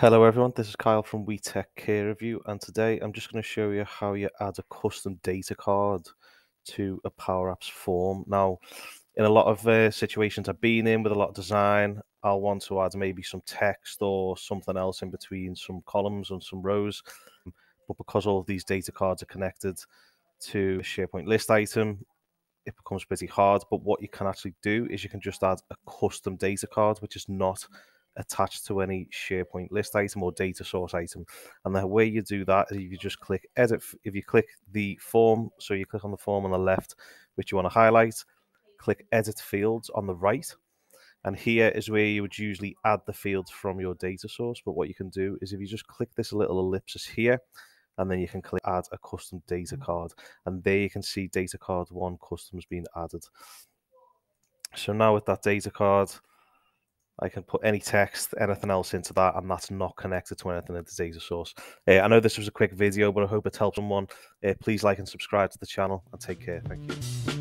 Hello everyone, this is Kyle from WeTech Care Review and today I'm just going to show you how you add a custom data card to a Power Apps form. Now, in a lot of uh, situations I've been in with a lot of design, I'll want to add maybe some text or something else in between some columns and some rows. But because all of these data cards are connected to a SharePoint list item, it becomes pretty hard. But what you can actually do is you can just add a custom data card, which is not attached to any SharePoint list item or data source item. And the way you do that is if you just click edit. If you click the form, so you click on the form on the left, which you want to highlight, click edit fields on the right. And here is where you would usually add the fields from your data source. But what you can do is if you just click this little ellipsis here, and then you can click add a custom data mm. card. And there you can see data card one customs being added. So now with that data card, I can put any text, anything else into that, and that's not connected to anything in the data source. Uh, I know this was a quick video, but I hope it helped someone. Uh, please like and subscribe to the channel, and take care. Thank you.